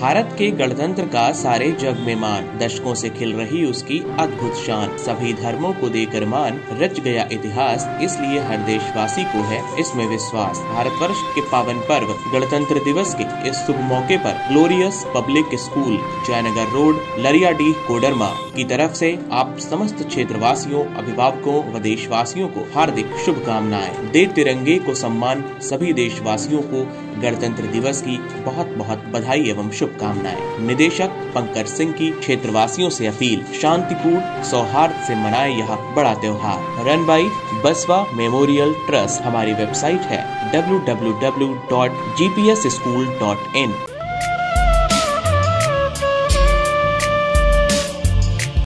के गणतंत्र का सारे जग में मान दशकों से खिल रही उसकी अद्भुत शान। सभी धर्मों को देकर मान रच गया इतिहास, इसलिए हर देशवासी को है इसमें विश्वास। भारतवर्ष के पावन पर्व, गणतंत्र दिवस के इस शुभ मौके पर glorious public school, Jainagar road, Lariyadih Koderma की तरफ़ से आप समस्त क्षेत्रवासियों, अभिभावकों व देशवासियों को हार्दिक शुभकामनाएँ। दे तिरंगे को सम्मान सभी देशवासियों को गणतंत्र दिवस की बहुत बहुत बधाई एवं शुभकामनाएँ। निदेशक पंकज सिंह की क्षेत्रवासियों से अपील। शांतिपूर्ण सौहार्द से मनाएँ यह बड़ा त्योहार। Run by Baswa memorial trust हमारी वेबसाइट है www.gpsschool.in